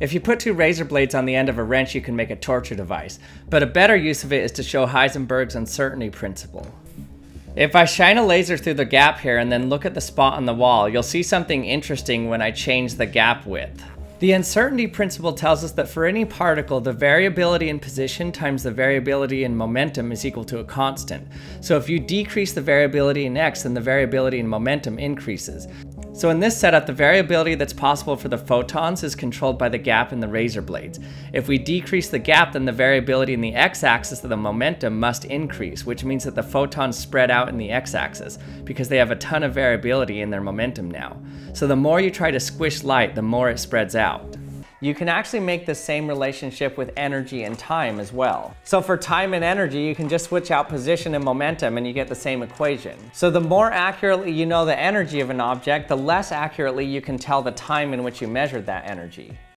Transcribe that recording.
If you put two razor blades on the end of a wrench, you can make a torture device, but a better use of it is to show Heisenberg's uncertainty principle. If I shine a laser through the gap here and then look at the spot on the wall, you'll see something interesting when I change the gap width. The uncertainty principle tells us that for any particle, the variability in position times the variability in momentum is equal to a constant. So if you decrease the variability in x, then the variability in momentum increases. So in this setup, the variability that's possible for the photons is controlled by the gap in the razor blades. If we decrease the gap, then the variability in the x-axis of the momentum must increase, which means that the photons spread out in the x-axis, because they have a ton of variability in their momentum now. So the more you try to squish light, the more it spreads out. You can actually make the same relationship with energy and time as well. So for time and energy, you can just switch out position and momentum and you get the same equation. So the more accurately you know the energy of an object, the less accurately you can tell the time in which you measured that energy.